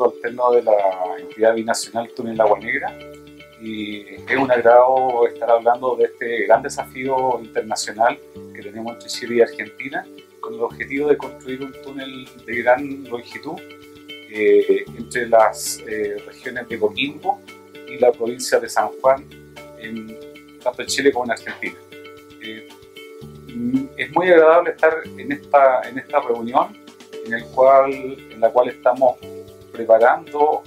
trabajando al terno de la entidad binacional Túnel Agua Negra y es un agrado estar hablando de este gran desafío internacional que tenemos entre Chile y Argentina con el objetivo de construir un túnel de gran longitud eh, entre las eh, regiones de Coquimbo y la provincia de San Juan, en, tanto en Chile como en Argentina. Eh, es muy agradable estar en esta, en esta reunión en, el cual, en la cual estamos preparando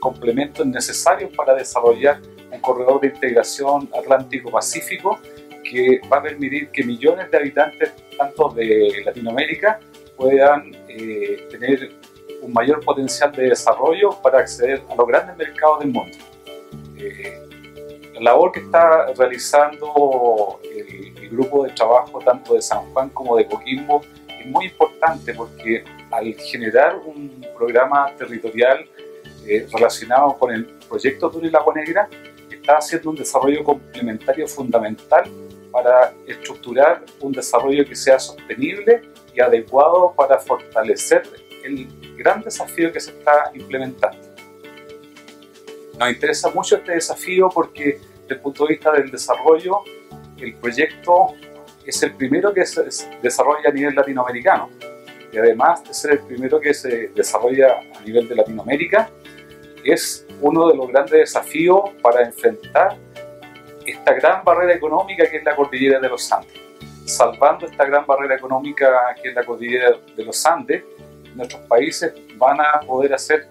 complementos necesarios para desarrollar un corredor de integración Atlántico-Pacífico que va a permitir que millones de habitantes, tanto de Latinoamérica, puedan eh, tener un mayor potencial de desarrollo para acceder a los grandes mercados del mundo. Eh, la labor que está realizando el, grupo de trabajo tanto de San Juan como de Coquimbo muy importante porque al generar un programa territorial eh, relacionado con el proyecto Túnel Agua Negra, está haciendo un desarrollo complementario fundamental para estructurar un desarrollo que sea sostenible y adecuado para fortalecer el gran desafío que se está implementando. Nos interesa mucho este desafío porque desde el punto de vista del desarrollo, el proyecto es el primero que se desarrolla a nivel latinoamericano y además de ser el primero que se desarrolla a nivel de Latinoamérica, es uno de los grandes desafíos para enfrentar esta gran barrera económica que es la cordillera de los Andes. Salvando esta gran barrera económica que es la cordillera de los Andes, nuestros países van a poder hacer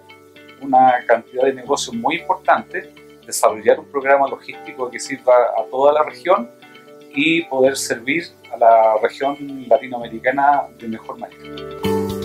una cantidad de negocios muy importante, desarrollar un programa logístico que sirva a toda la región y poder servir a la región latinoamericana de mejor manera.